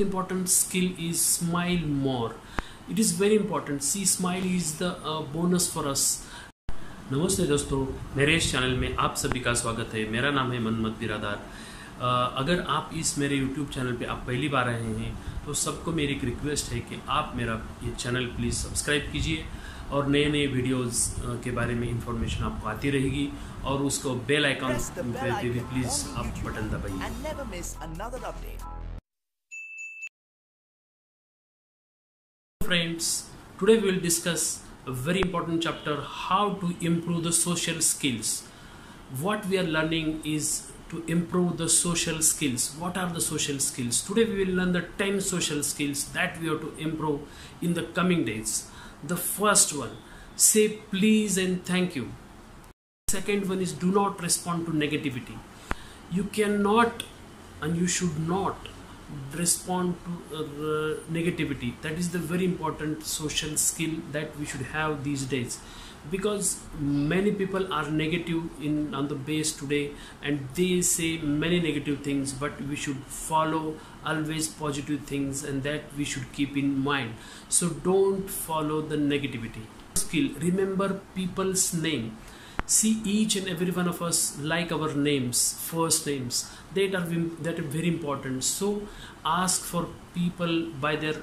important skill is smile more. It is very important. See smile is the uh, bonus for us. नमस्ते दोस्तों मेरे इस channel में आप सभी का स्वागत है। मेरा नाम है मनमत बिरादार। uh, अगर आप इस मेरे YouTube चैनल पे आप पहली बार आए हैं तो सबको मेरी एक रिक्वेस्ट है कि आप मेरा ये चैनल प्लीज़ सब्सक्राइब कीजिए और नए नए वीडियोस के बारे में इंफॉर्मेशन आपको आती रहेगी और उसको बेल आइकन पे भी प्लीज़ आप बटन दबाइए। Today we will discuss a very important chapter how to improve the social skills. What we are learning is to improve the social skills. What are the social skills? Today we will learn the 10 social skills that we have to improve in the coming days. The first one say please and thank you. Second one is do not respond to negativity. You cannot and you should not respond to uh, negativity. That is the very important social skill that we should have these days. Because many people are negative in on the base today and they say many negative things but we should follow always positive things and that we should keep in mind. So don't follow the negativity. Skill. Remember people's name see each and every one of us like our names first names. That are that are very important. So ask for people by their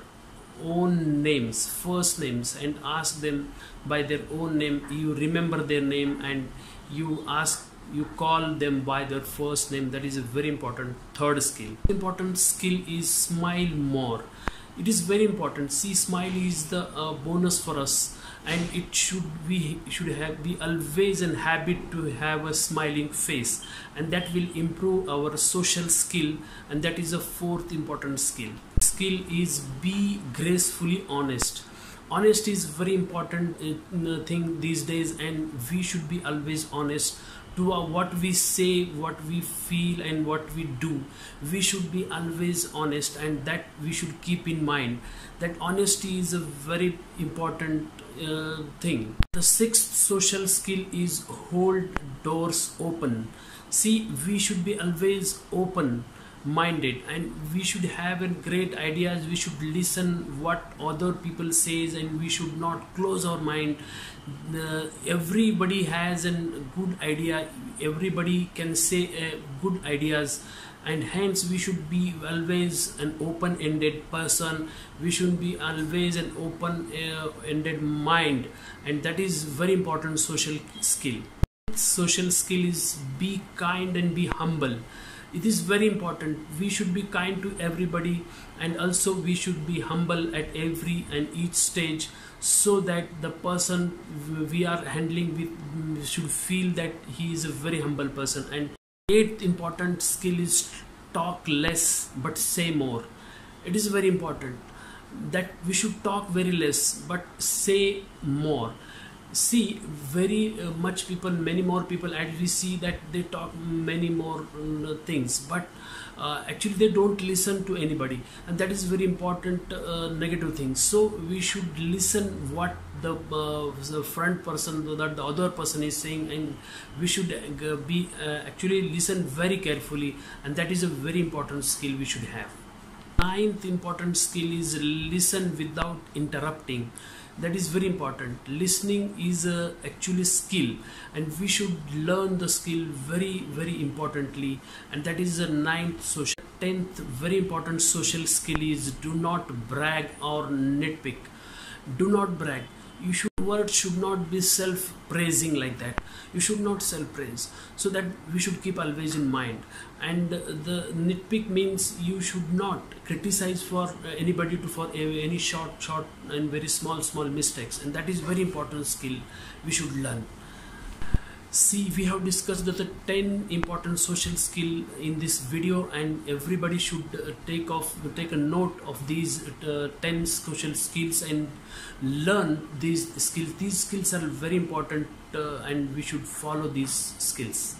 own names first names and ask them by their own name. You remember their name and you ask you call them by their first name. That is a very important third skill. Important skill is smile more it is very important. See smile is the uh, bonus for us. And it should we should have be always in habit to have a smiling face. And that will improve our social skill. And that is a fourth important skill. Skill is be gracefully honest. Honest is very important uh, thing these days. And we should be always honest to what we say what we feel and what we do. We should be always honest and that we should keep in mind. That honesty is a very important uh, thing. The sixth social skill is hold doors open. See we should be always open minded. And we should have great ideas. We should listen what other people says and we should not close our mind. Uh, everybody has a good idea. Everybody can say uh, good ideas. And hence we should be always an open ended person. We should be always an open uh, ended mind. And that is very important social skill. Social skill is be kind and be humble it is very important. We should be kind to everybody and also we should be humble at every and each stage so that the person we are handling with mm, should feel that he is a very humble person. And eighth important skill is talk less but say more. It is very important that we should talk very less but say more see very uh, much people many more people we see that they talk many more uh, things. But uh, actually they don't listen to anybody. And that is very important uh, negative thing. So we should listen what the, uh, the front person that the other person is saying. And we should uh, be actually listen very carefully. And that is a very important skill we should have ninth important skill is listen without interrupting. That is very important. Listening is a actually skill and we should learn the skill very very importantly and that is the ninth social tenth very important social skill is do not brag or nitpick. Do not brag. You should words should not be self praising like that. You should not self praise so that we should keep always in mind. And the nitpick means you should not criticize for anybody to for any short short and very small small mistakes. And that is very important skill we should learn see we have discussed the 10 important social skill in this video and everybody should uh, take off take a note of these uh, 10 social skills and learn these skills. These skills are very important uh, and we should follow these skills